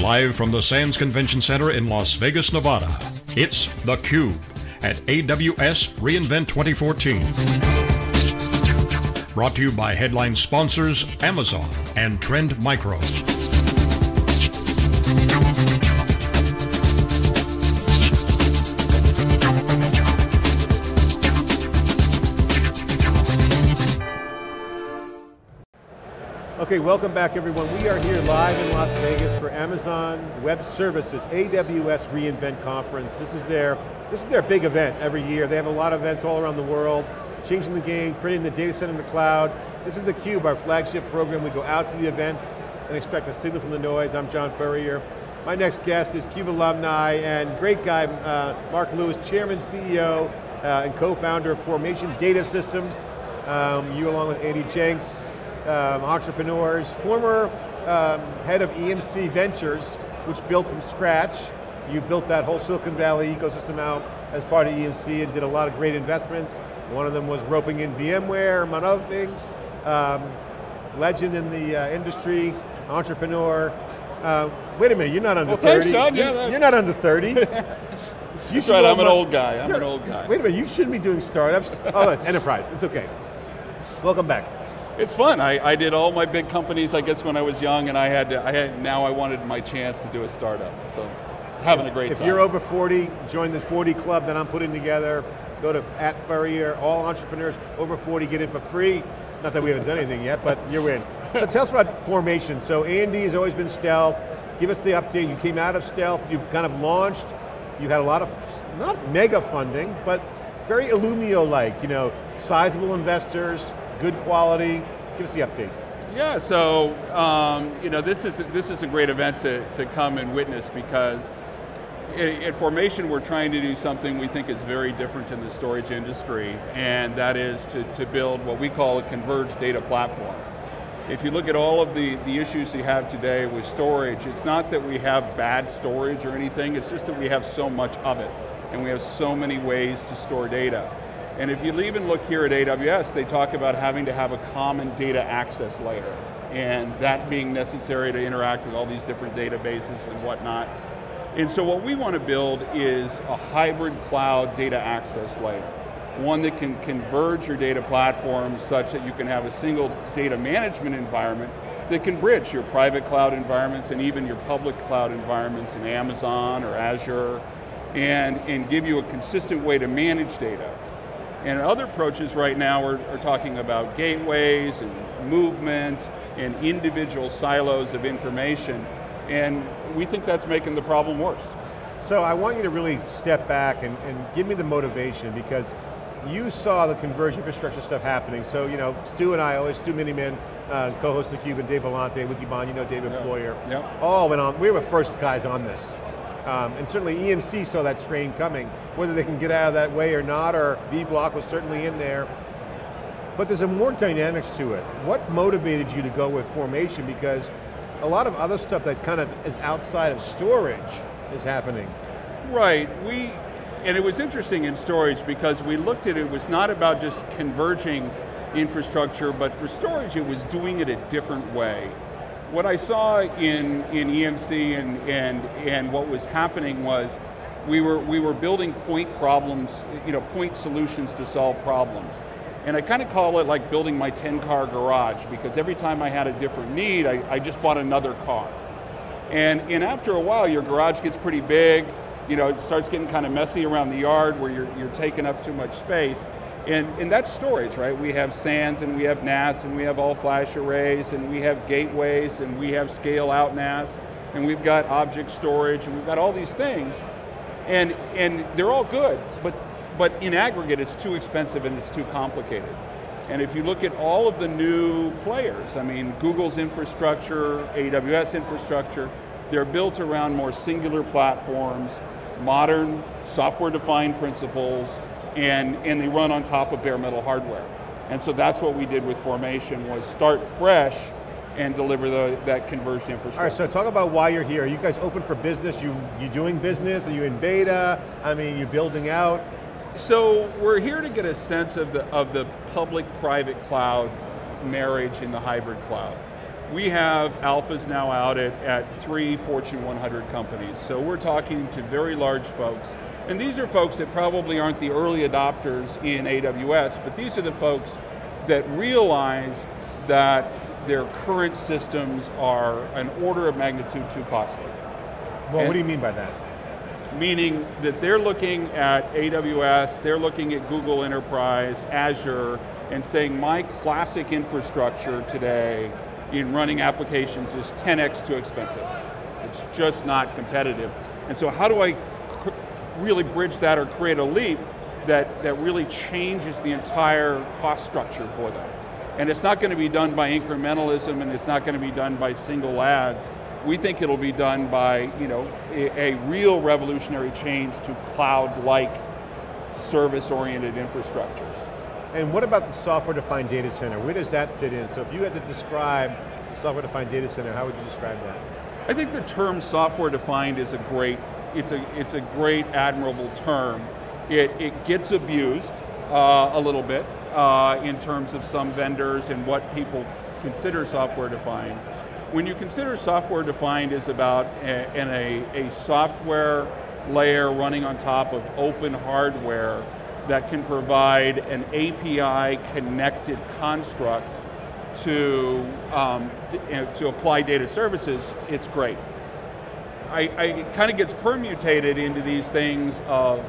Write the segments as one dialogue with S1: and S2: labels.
S1: Live from the Sands Convention Center in Las Vegas, Nevada, it's theCUBE at AWS reInvent 2014. Brought to you by headline sponsors Amazon and Trend Micro.
S2: Okay, welcome back everyone. We are here live in Las Vegas for Amazon Web Services, AWS reInvent Conference. This is their, this is their big event every year. They have a lot of events all around the world, changing the game, creating the data center in the cloud. This is theCUBE, our flagship program. We go out to the events and extract a signal from the noise. I'm John Furrier. My next guest is CUBE alumni and great guy, uh, Mark Lewis, Chairman, CEO, uh, and co-founder of Formation Data Systems. Um, you along with Andy Jenks, um, entrepreneurs, former um, head of EMC Ventures, which built from scratch. You built that whole Silicon Valley ecosystem out as part of EMC and did a lot of great investments. One of them was roping in VMware, among other things. Um, legend in the uh, industry, entrepreneur. Uh, wait a minute, you're not under
S3: well,
S2: 30.
S3: Thanks, John.
S2: You're,
S3: yeah,
S2: you're not under 30.
S3: You That's right, I'm an old guy. I'm an old guy.
S2: Wait a minute, you shouldn't be doing startups. oh, it's enterprise, it's okay. Welcome back.
S3: It's fun. I, I did all my big companies, I guess, when I was young, and I had to, I had now I wanted my chance to do a startup. So, having a great
S2: if
S3: time.
S2: If you're over 40, join the 40 club that I'm putting together. Go to at Furrier. All entrepreneurs over 40 get in for free. Not that we haven't done anything yet, but you're in. So tell us about formation. So Andy has always been stealth. Give us the update. You came out of stealth. You've kind of launched. You had a lot of not mega funding, but very Illumio-like. You know, sizable investors good quality. Give us the update.
S3: Yeah, so um, you know this is this is a great event to, to come and witness because at Formation we're trying to do something we think is very different in the storage industry, and that is to, to build what we call a converged data platform. If you look at all of the, the issues you have today with storage, it's not that we have bad storage or anything, it's just that we have so much of it, and we have so many ways to store data. And if you even look here at AWS, they talk about having to have a common data access layer, and that being necessary to interact with all these different databases and whatnot. And so what we want to build is a hybrid cloud data access layer. One that can converge your data platforms such that you can have a single data management environment that can bridge your private cloud environments and even your public cloud environments in Amazon or Azure and, and give you a consistent way to manage data. And other approaches right now are, are talking about gateways and movement and individual silos of information. And we think that's making the problem worse.
S2: So I want you to really step back and, and give me the motivation because you saw the converged infrastructure stuff happening. So, you know, Stu and I, always Stu Miniman, uh, co-host of theCUBE, and Dave Vellante, Wikibon, you know David yep. Floyer.
S3: Yep.
S2: All went on, we were first guys on this. Um, and certainly EMC saw that train coming. Whether they can get out of that way or not, or block was certainly in there. But there's a more dynamics to it. What motivated you to go with formation? Because a lot of other stuff that kind of is outside of storage is happening.
S3: Right, we, and it was interesting in storage because we looked at it, it was not about just converging infrastructure, but for storage it was doing it a different way what I saw in, in EMC and, and, and what was happening was we were, we were building point problems, you know, point solutions to solve problems. And I kind of call it like building my 10 car garage because every time I had a different need, I, I just bought another car. And, and after a while, your garage gets pretty big, you know, it starts getting kind of messy around the yard where you're, you're taking up too much space. And, that's storage, right? We have SANs and we have NAS and we have all flash arrays and we have gateways and we have scale out NAS and we've got object storage and we've got all these things. And, and they're all good, but, but in aggregate it's too expensive and it's too complicated. And if you look at all of the new players, I mean, Google's infrastructure, AWS infrastructure, they're built around more singular platforms, modern software-defined principles, and, and they run on top of bare metal hardware. And so that's what we did with Formation was start fresh and deliver the, that converged infrastructure.
S2: All right, so talk about why you're here. Are you guys open for business? You, you doing business? Are you in beta? I mean, you're building out?
S3: So we're here to get a sense of the, of the public-private cloud marriage in the hybrid cloud. We have alphas now out at, at three Fortune 100 companies, so we're talking to very large folks. And these are folks that probably aren't the early adopters in AWS, but these are the folks that realize that their current systems are an order of magnitude too costly.
S2: Well, and what do you mean by that?
S3: Meaning that they're looking at AWS, they're looking at Google Enterprise, Azure, and saying my classic infrastructure today in running applications is 10x too expensive. It's just not competitive. And so how do I really bridge that or create a leap that, that really changes the entire cost structure for them? And it's not going to be done by incrementalism and it's not going to be done by single ads. We think it'll be done by you know, a, a real revolutionary change to cloud-like service-oriented infrastructures.
S2: And what about the software-defined data center? Where does that fit in? So if you had to describe the software-defined data center, how would you describe that?
S3: I think the term software-defined is a great, it's a, it's a great, admirable term. It, it gets abused uh, a little bit uh, in terms of some vendors and what people consider software-defined. When you consider software-defined is about a, a, a software layer running on top of open hardware that can provide an API connected construct to, um, to, to, apply data services, it's great. I, I, it kind of gets permutated into these things of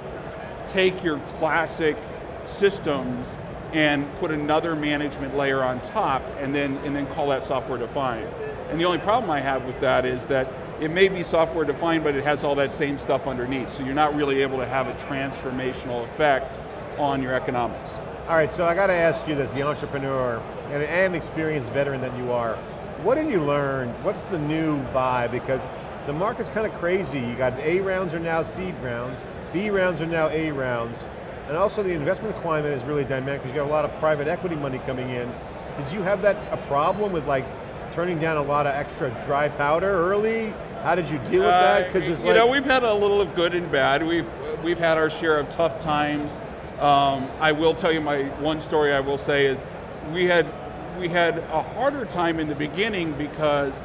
S3: take your classic systems and put another management layer on top and then, and then call that software defined. And the only problem I have with that is that it may be software defined, but it has all that same stuff underneath, so you're not really able to have a transformational effect on your economics.
S2: All right, so I got to ask you as the entrepreneur and an experienced veteran that you are, what have you learned? What's the new buy? Because the market's kind of crazy. You got A rounds are now seed rounds, B rounds are now A rounds, and also the investment climate is really dynamic because you got a lot of private equity money coming in. Did you have that a problem with like turning down a lot of extra dry powder early? How did you deal with that?
S3: Because uh, you like, know we've had a little of good and bad. We've we've had our share of tough times. Um, I will tell you my one story I will say is we had we had a harder time in the beginning because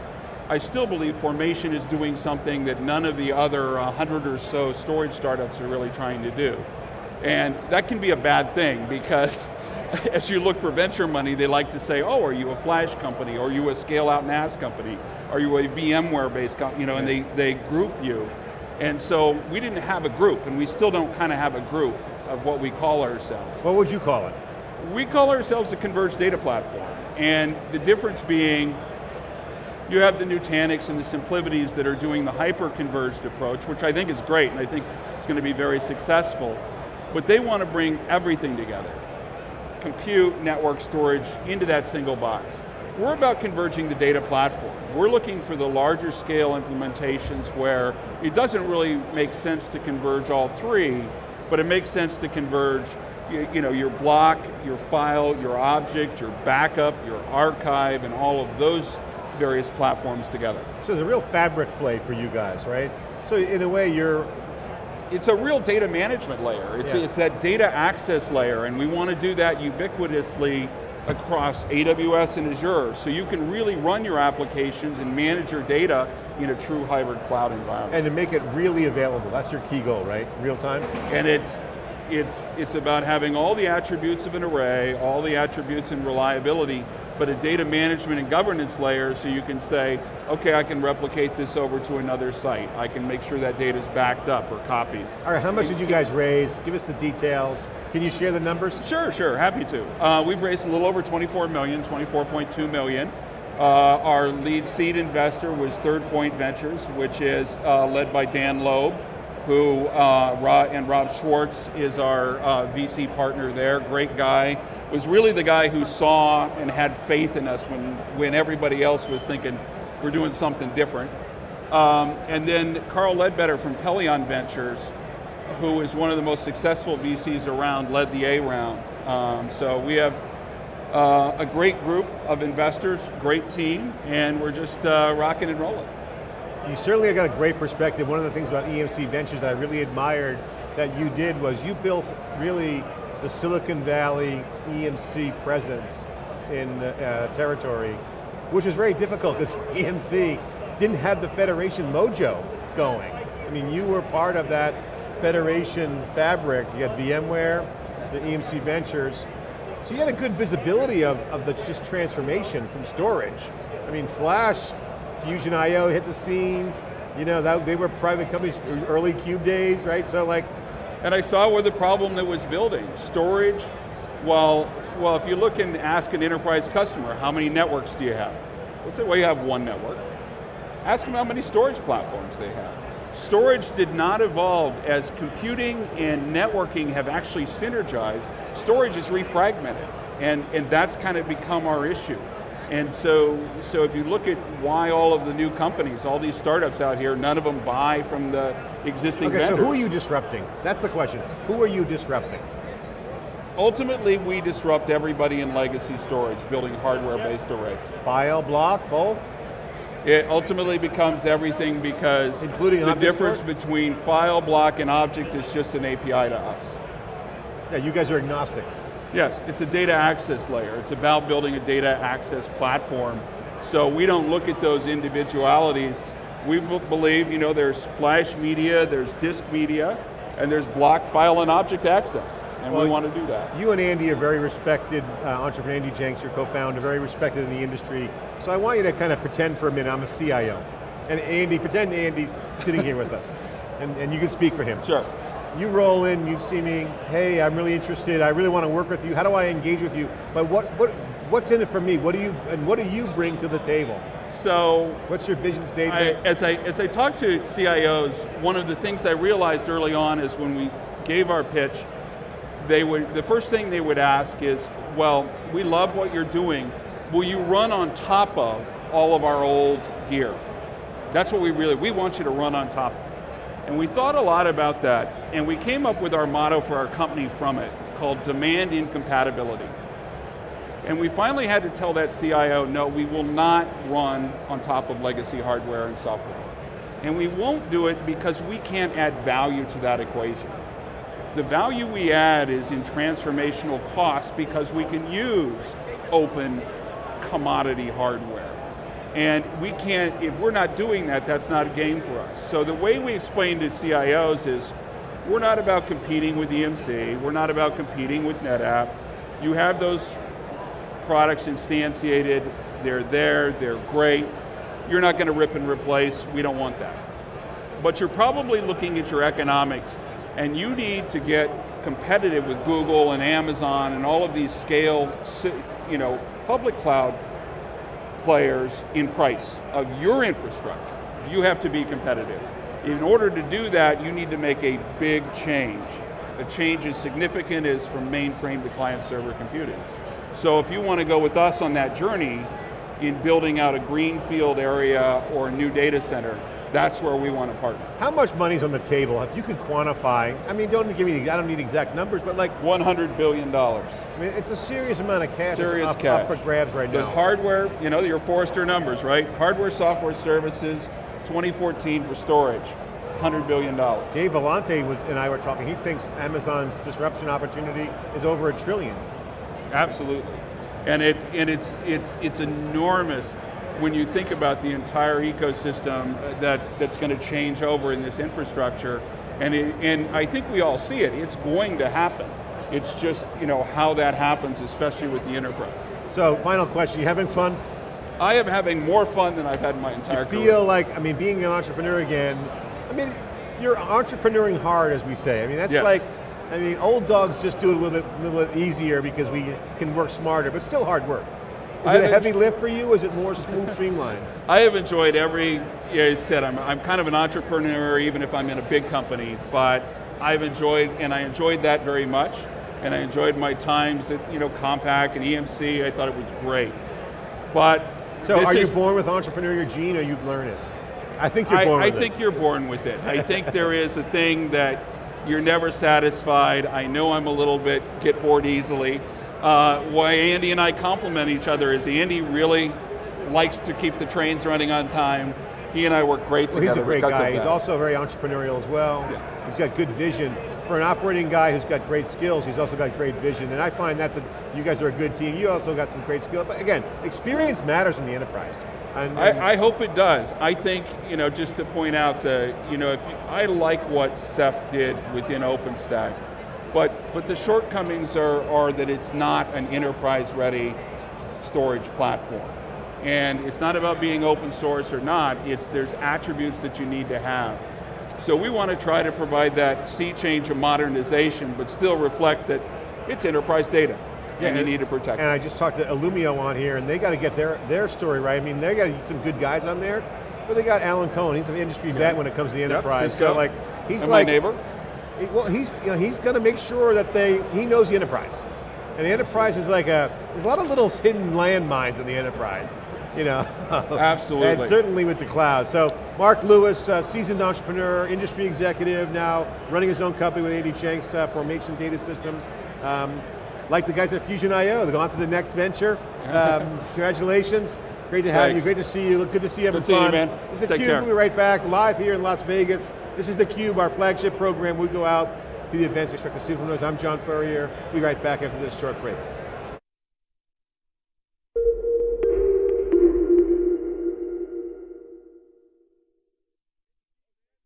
S3: I still believe Formation is doing something that none of the other uh, 100 or so storage startups are really trying to do. And that can be a bad thing because as you look for venture money, they like to say, oh, are you a flash company? Are you a scale out NAS company? Are you a VMware based company? You know, and they, they group you. And so we didn't have a group, and we still don't kind of have a group of what we call ourselves.
S2: What would you call it?
S3: We call ourselves a converged data platform. And the difference being, you have the Nutanix and the SimpliVities that are doing the hyper-converged approach, which I think is great, and I think it's going to be very successful. But they want to bring everything together. Compute, network, storage, into that single box. We're about converging the data platform. We're looking for the larger scale implementations where it doesn't really make sense to converge all three, but it makes sense to converge you, you, know, your block, your file, your object, your backup, your archive, and all of those various platforms together.
S2: So it's a real fabric play for you guys, right? So in a way you're...
S3: It's a real data management layer. It's, yeah. it's that data access layer, and we want to do that ubiquitously across AWS and Azure, so you can really run your applications and manage your data in a true hybrid cloud environment.
S2: And to make it really available, that's your key goal, right? Real time?
S3: And it's, it's, it's about having all the attributes of an array, all the attributes and reliability, but a data management and governance layer so you can say, okay, I can replicate this over to another site. I can make sure that data is backed up or copied.
S2: All right, how much did you guys raise? Give us the details. Can you share the numbers?
S3: Sure, sure, happy to. Uh, we've raised a little over 24 million, 24.2 million. Uh, our lead seed investor was Third Point Ventures, which is uh, led by Dan Loeb, who, uh, and Rob Schwartz is our uh, VC partner there, great guy. Was really the guy who saw and had faith in us when, when everybody else was thinking, we're doing something different. Um, and then Carl Ledbetter from Pelion Ventures, who is one of the most successful VCs around, led the A round. Um, so we have uh, a great group of investors, great team, and we're just uh, rocking and rolling.
S2: You certainly got a great perspective. One of the things about EMC Ventures that I really admired that you did was you built really the Silicon Valley EMC presence in the uh, territory, which was very difficult because EMC didn't have the federation mojo going. I mean, you were part of that federation fabric. You had VMware, the EMC Ventures, so you had a good visibility of, of the just transformation from storage. I mean, Flash, Fusion IO hit the scene, you know, that, they were private companies, early Cube days, right? So like.
S3: And I saw where the problem that was building. Storage, well, well, if you look and ask an enterprise customer, how many networks do you have? Let's say, well, you have one network. Ask them how many storage platforms they have. Storage did not evolve as computing and networking have actually synergized. Storage is refragmented, and, and that's kind of become our issue. And so, so if you look at why all of the new companies, all these startups out here, none of them buy from the existing
S2: okay,
S3: vendors.
S2: so who are you disrupting? That's the question. Who are you disrupting?
S3: Ultimately, we disrupt everybody in legacy storage, building hardware-based arrays.
S2: File, block, both?
S3: It ultimately becomes everything because
S2: Including
S3: the difference between file, block, and object is just an API to us.
S2: Yeah, you guys are agnostic.
S3: Yes, it's a data access layer. It's about building a data access platform. So we don't look at those individualities. We believe, you know, there's flash media, there's disk media, and there's block, file, and object access. And well, we want to do that.
S2: You and Andy are very respected uh, entrepreneur, Andy Jenks, your co-founder, very respected in the industry. So I want you to kind of pretend for a minute I'm a CIO. And Andy, pretend Andy's sitting here with us. And, and you can speak for him.
S3: Sure
S2: you roll in, you see me, hey, I'm really interested, I really want to work with you, how do I engage with you? But what, what, what's in it for me? What do you, and what do you bring to the table?
S3: So,
S2: what's your vision statement?
S3: I, as I as I talk to CIOs, one of the things I realized early on is when we gave our pitch, they would the first thing they would ask is, well, we love what you're doing. Will you run on top of all of our old gear? That's what we really we want you to run on top. Of. And we thought a lot about that, and we came up with our motto for our company from it, called Demand Incompatibility. And we finally had to tell that CIO, no, we will not run on top of legacy hardware and software. And we won't do it because we can't add value to that equation. The value we add is in transformational cost because we can use open commodity hardware. And we can't, if we're not doing that, that's not a game for us. So the way we explain to CIOs is, we're not about competing with EMC, we're not about competing with NetApp. You have those products instantiated, they're there, they're great. You're not going to rip and replace, we don't want that. But you're probably looking at your economics and you need to get competitive with Google and Amazon and all of these scale, you know, public cloud players in price of your infrastructure. You have to be competitive. In order to do that, you need to make a big change. The change is significant is from mainframe to client server computing. So if you want to go with us on that journey in building out a greenfield area or a new data center, that's where we want to partner.
S2: How much money's on the table? If you could quantify, I mean, don't give me, I don't need exact numbers, but like-
S3: $100 billion. I
S2: mean, it's a serious amount of cash
S3: serious
S2: up,
S3: cash.
S2: up for grabs right
S3: the
S2: now.
S3: The hardware, you know, your Forrester numbers, right? Hardware, software services, 2014 for storage, $100 billion.
S2: Dave Vellante was, and I were talking, he thinks Amazon's disruption opportunity is over a trillion.
S3: Absolutely. And it and it's it's it's enormous when you think about the entire ecosystem uh, that, that's going to change over in this infrastructure, and, it, and I think we all see it, it's going to happen. It's just you know how that happens, especially with the enterprise.
S2: So, final question, you having fun?
S3: I am having more fun than I've had in my entire
S2: you feel
S3: career.
S2: like, I mean, being an entrepreneur again, I mean, you're entrepreneuring hard, as we say. I mean, that's
S3: yes.
S2: like, I mean, old dogs just do it a little bit, a little bit easier because we can work smarter, but still hard work. Is I it a heavy lift for you? Is it more smooth, streamlined?
S3: I have enjoyed every, yeah, I said, I'm, I'm kind of an entrepreneur even if I'm in a big company, but I've enjoyed, and I enjoyed that very much, and I enjoyed my times at you know, Compaq and EMC, I thought it was great. But
S2: So are you born with entrepreneurial gene or you've learned it? I think you're born
S3: I,
S2: with
S3: I
S2: it.
S3: think you're born with it. I think there is a thing that you're never satisfied. I know I'm a little bit, get bored easily. Uh, why Andy and I complement each other is Andy really likes to keep the trains running on time. He and I work great
S2: Well,
S3: together
S2: he's a great guy. He's also very entrepreneurial as well.
S3: Yeah.
S2: He's got good vision. For an operating guy who's got great skills, he's also got great vision. And I find that's a, you guys are a good team. You also got some great skill. But again, experience matters in the enterprise. And, and
S3: I, I hope it does. I think, you know, just to point out the, you know, if you, I like what Ceph did within OpenStack, but but the shortcomings are, are that it's not an enterprise-ready storage platform. And it's not about being open source or not, it's there's attributes that you need to have. So we want to try to provide that sea change of modernization, but still reflect that it's enterprise data, and you need to protect
S2: And
S3: it.
S2: I just talked to Illumio on here, and they got to get their, their story right. I mean, they got some good guys on there, but they got Alan Cohen. He's an industry vet when it comes to the
S3: Yep,
S2: enterprise.
S3: Cisco.
S2: So like, he's
S3: and
S2: like,
S3: my neighbor.
S2: he- well, he's you know he's going to make sure that they he knows the enterprise, and the enterprise is like a there's a lot of little hidden landmines in the enterprise, you know.
S3: Absolutely.
S2: and certainly with the cloud. So Mark Lewis, uh, seasoned entrepreneur, industry executive, now running his own company with Andy Jenks uh, Formation Data Systems. Um, like the guys at Fusion IO, they're on to the next venture. Um, congratulations. Great to have you. Great to see you. Look good to see you having
S3: Good seeing you,
S2: fun.
S3: man.
S2: This is theCUBE. We'll be right back, live here in Las Vegas. This is theCUBE, our flagship program. We go out to the events, expect to see from those. I'm John Furrier. We'll be right back after this short break.